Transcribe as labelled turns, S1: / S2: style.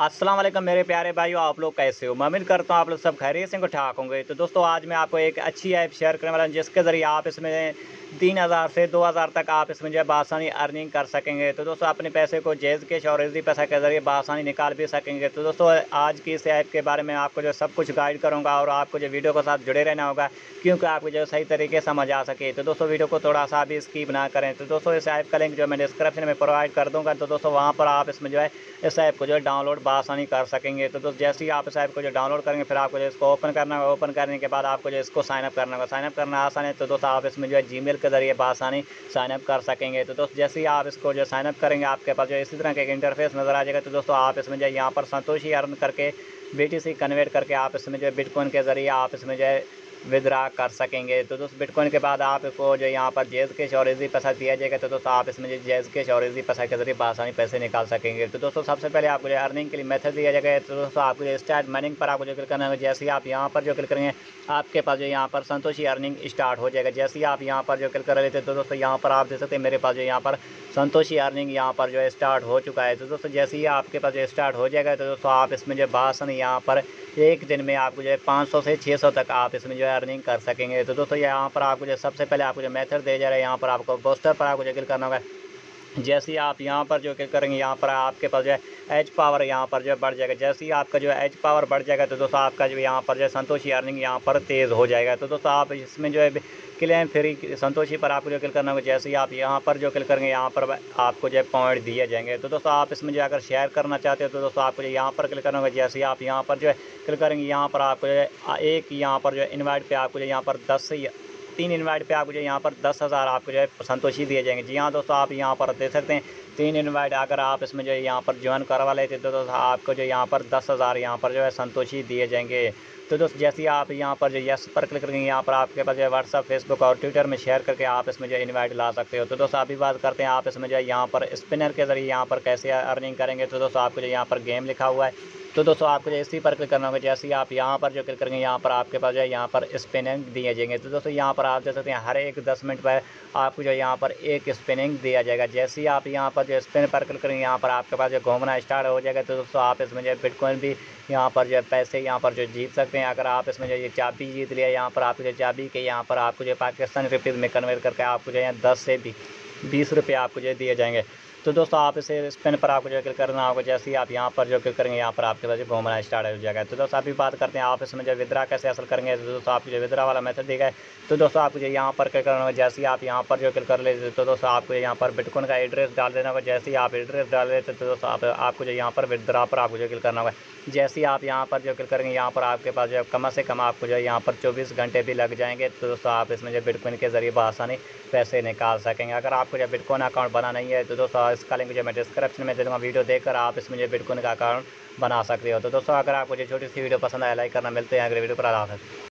S1: अस्सलाम वालेकुम मेरे प्यारे भाइयों, आप लोग कैसे हो? मैं उम्मीद करता हूँ आप लोग सब खैरियत से ठाक होंगे। तो दोस्तों, आज मैं आपको एक अच्छी ऐप शेयर करने वाला हूँ, जिसके ज़रिए आप इसमें तीन हज़ार से दो हज़ार तक आप इसमें जो है बासानी अर्निंग कर सकेंगे। तो दोस्तों, अपने पैसे को जेज कैश और इजी पैसा के ज़रिए बासानी निकाल भी सकेंगे। तो दोस्तों, आज की इस ऐप के बारे में आपको जो सब कुछ गाइड करूँगा और आपको जो वीडियो के साथ जुड़े रहना होगा, क्योंकि आपको जो सही तरीके समझ आ सके। तो दोस्तों, वीडियो को थोड़ा सा भी स्कीप ना करें। तो दोस्तों, इस ऐप का लिंक जो मैं डिस्क्रिप्शन में प्रोवाइड कर दूँगा। तो दोस्तों, वहाँ पर आप इसमें जो है इस ऐप को जो है डाउनलोड बासानी कर सकेंगे। तो दोस्तों जैसे ही आप इस ऐप को जो डाउनलोड करेंगे, फिर आपको जो इसको ओपन करना होगा ओपन करने के बाद आपको जो इसको साइनअप करना होगा। साइनअप करना आसान है तो दोस्तों आप इसमें जो है जी के ज़रिए बासानी साइनअप कर सकेंगे। तो दोस्त जैसे ही आप इसको जो साइनअप करेंगे, आपके पास जो इसी तरह का एक इंटरफेस नज़र आ जाएगा। तो दोस्तों आप इसमें जो है यहाँ पर संतोषी अर्न करके बी टी कन्वर्ट करके आप इसमें जो है बिटकॉइन के ज़रिए आप इसमें जो है विदड्रा कर सकेंगे। तो दोस्त बिटकॉइन के बाद आपको जो यहाँ पर जेज के और इजी पैसा दिया जाएगा तो दोस्तों, आप इसमें जेज के और इजी पैसा के ज़रिए आसानी पैसे निकाल सकेंगे। तो दोस्तों, सबसे पहले आपको जो अर्निंग के लिए मेथड दिया जाएगा तो दोस्तों, आपको जो स्टार्ट मनिंग पर आपको जो क्लिक करना है, जैसे ही आप यहाँ पर जो क्लिक करेंगे, आपके पास जो यहाँ पर संतोषी अर्निंग स्टार्ट हो जाएगा। जैसे ही आप यहाँ पर जो क्लिक कर लेते तो दोस्तों, यहाँ पर आप देख सकते हैं, मेरे पास जो यहाँ पर संतोषी अर्निंग यहाँ पर जो है स्टार्ट हो चुका है। तो दोस्तों, जैसे ही आपके पास जो स्टार्ट हो जाएगा तो दोस्तों, आप इसमें जो बासन यहाँ पर एक दिन में आपको जो है 500 से 600 तक आप इसमें जो है अर्निंग कर सकेंगे। तो दोस्तों, यहाँ पर आपको जो सबसे पहले आपको जो मेथड दे जा रहा है, यहाँ पर आपको पोस्टर पर आपको जो क्लिक करना होगा। जैसे ही आप यहाँ पर जो क्लिक करेंगे यहाँ पर आपके पास जो है एच पावर यहाँ पर जो है बढ़ जाएगा जैसे ही आपका जो है एच पावर बढ़ जाएगा तो दोस्तों आपका जो यहाँ पर जो है संतोषी अर्निंग यहाँ पर तेज़ हो जाएगा तो दोस्तों आप इसमें जो है क्लेम फ्री संतोषी पर आपको जो क्लिक करना होगा जैसे ही आप यहाँ पर जो क्लिक करेंगे यहाँ पर आपको जो है पॉइंट दिए जाएँगे तो दोस्तों आप इसमें जो अगर शेयर करना चाहते हो तो दोस्तों आपको जो यहाँ पर क्लिक करना होगा जैसे ही आप यहाँ पर जो है क्लिक करेंगे यहाँ पर आपको जो है एक यहाँ पर जो है इन्वाइट पर आपको जो यहाँ पर दस तीन इनवाइट पे आपको जो यहाँ पर दस हज़ार आपको जो है संतोषी दिए जाएँगे जी हाँ दोस्तों आप यहाँ पर दे सकते हैं तीन इनवाइट अगर आप इसमें जो है यहाँ पर ज्वाइन करवा लेते तो दोस्तों आपको जो यहाँ पर दस हज़ार यहाँ पर जो है संतोषी दिए जाएँगे तो दोस्त जैसे ही आप यहाँ पर जो यस पर क्लिक करेंगे यहाँ पर आपके पास जो है व्हाट्सअप फेसबुक और ट्विटर में शेयर करके आप इसमें जो इनवाइट ला सकते हो तो दोस्तों अभी बात करते हैं आप इसमें जो है यहाँ पर स्पिनर के ज़रिए यहाँ पर कैसे अर्निंग करेंगे तो दोस्तों आपको जो यहाँ पर गेम लिखा हुआ है तो दोस्तों आपको इसी पर क्लिक करना होगा जैसे ही आप यहाँ पर जो क्लिक करेंगे यहाँ पर आपके पास जो है यहाँ पर स्पिनिंग दिए जाएँगे तो दोस्तों यहाँ पर आप देख सकते हैं हर एक दस मिनट पर आपको जो है यहाँ पर एक स्पिनिंग दिया जाएगा जैसे ही आप यहाँ पर जो स्पिन पर क्लिक करेंगे यहाँ पर आपके पास जो घूमना स्टार्ट हो जाएगा तो दोस्तों आप इसमें जो बिटकॉइन भी यहाँ पर जो पैसे यहाँ पर जो जीत सकते हैं अगर आप इसमें जो ये चाबी जीत लिया यहाँ पर आपको जो चाबी के यहाँ पर आपको जो पाकिस्तानी रुपीज़ में कन्वर्ट करके आपको जो है दस से बीस रुपये आपको जो दिए जाएँगे तो दोस्तों, आप इसे स्पिन पर आपको जो क्लिक करना होगा। जैसे ही आप यहाँ पर जो क्लिक करेंगे, यहाँ पर आपके पास घूमना स्टार्ट हो जाएगा। तो दोस्तों अभी बात करते हैं, आप इसमें जो विद्रा कैसे असल करेंगे? तो दोस्तों, आपको जो विद्रा वाला मैथड देगा तो दोस्तों, आपको जो यहाँ पर क्लिक करना होगा। जैसे ही आप यहाँ पर जो क्लिक कर लेते तो दोस्तों, आपको यहाँ पर बिटकॉइन का एड्रेस डाल देना होगा। जैसे ही आप एड्रेस डाल लेते तो दोस्तों आपको जो यहाँ पर विद्रा पर आपको जो क्लिक करना होगा। जैसे ही आप यहाँ पर जो क्लिक करेंगे, यहाँ पर आपके पास जो है कम से कम आपको जो है यहाँ पर चौबीस घंटे भी लग जाएँगे तो दोस्तों आप इसमें जो बिटकॉइन के ज़रिए बसानी पैसे निकाल सकेंगे। अगर आपको जो बिटकॉइन अकाउंट बनाना नहीं है तो दोस्तों इसका लिंक जो मैं डिस्क्रिप्शन में दे दूँगा। वीडियो देखकर आप इसमें जो बिटकॉइन का अकाउंट बना सकते हो। तो दोस्तों अगर आपको जो छोटी सी वीडियो पसंद आए लाइक करना। मिलते हैं अगले वीडियो पर। आ सकते